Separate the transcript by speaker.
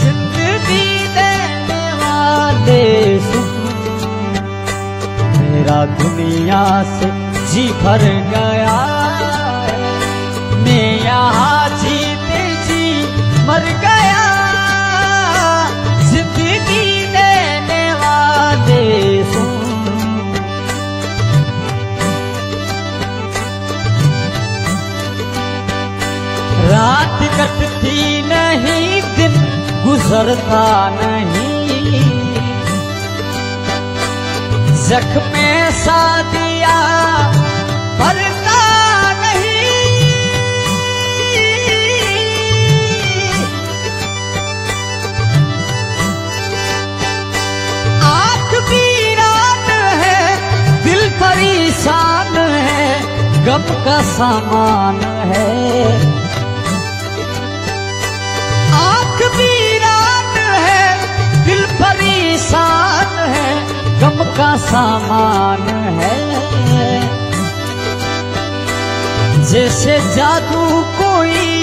Speaker 1: ज़िंदगी देने वाले मेरा दुनिया से जी भर गया। कटती नहीं, दिन गुजरता नहीं। जख्मे सादिया भरता नहीं। आँख है, दिल परेशान है, गम का सामान है। का सामान है। जैसे जादू कोई